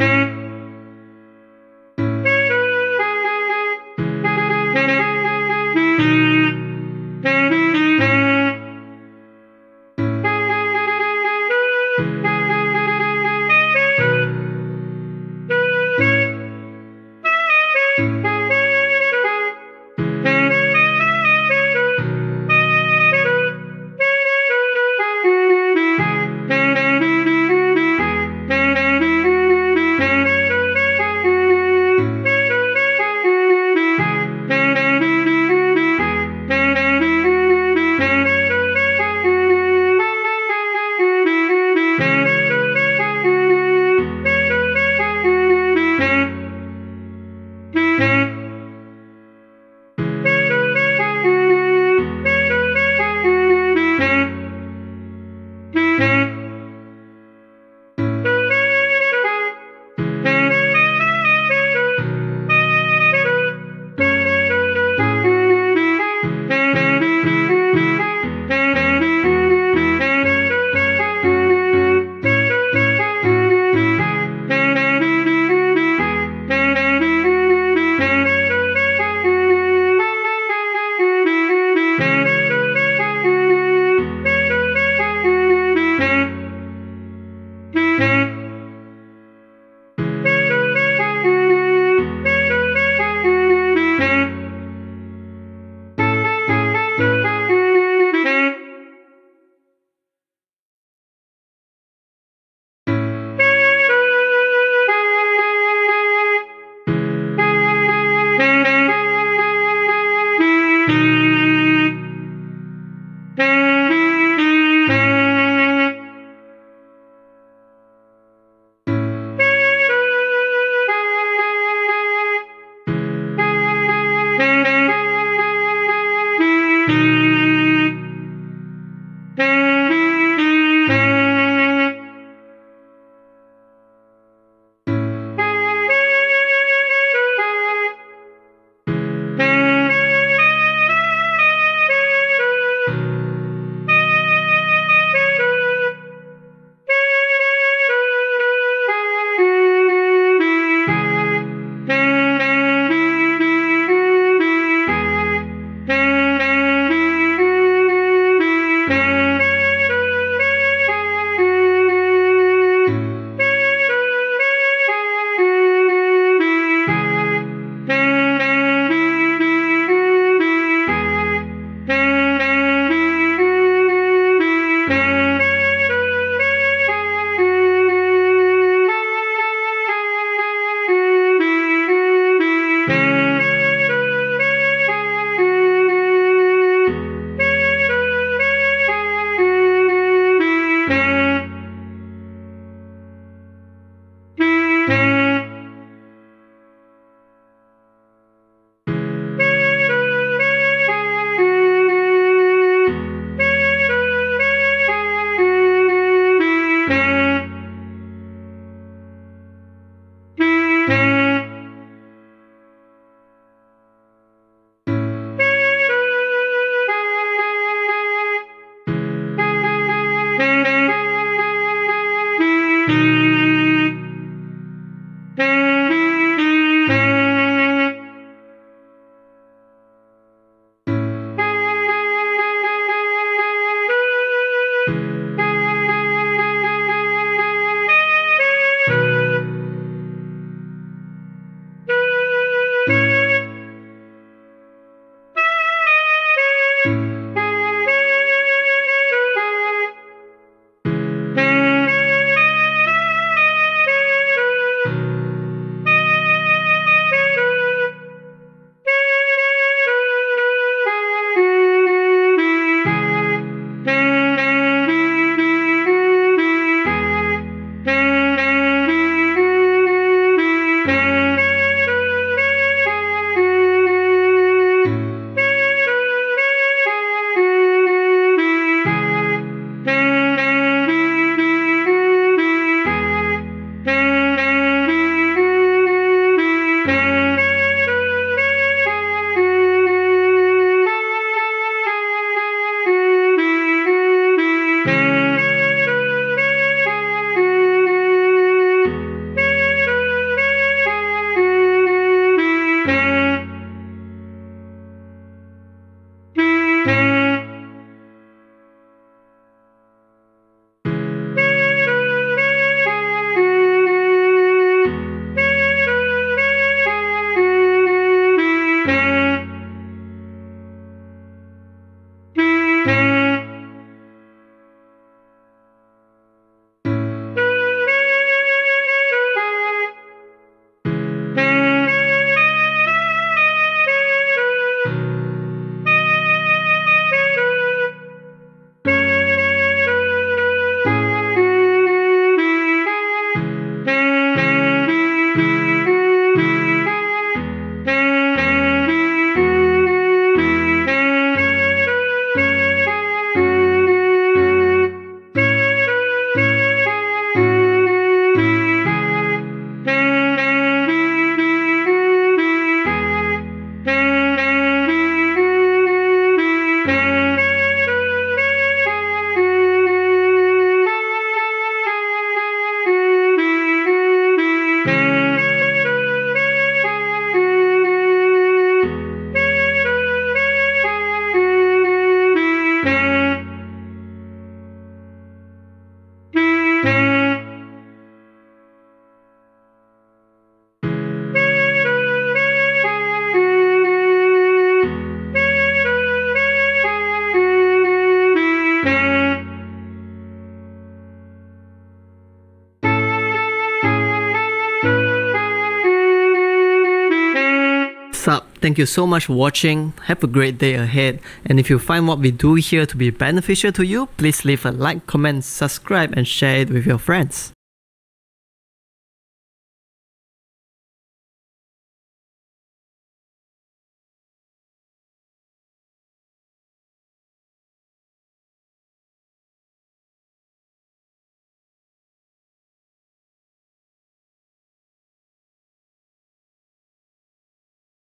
Thank you. Thank you so much for watching. Have a great day ahead. And if you find what we do here to be beneficial to you, please leave a like, comment, subscribe, and share it with your friends.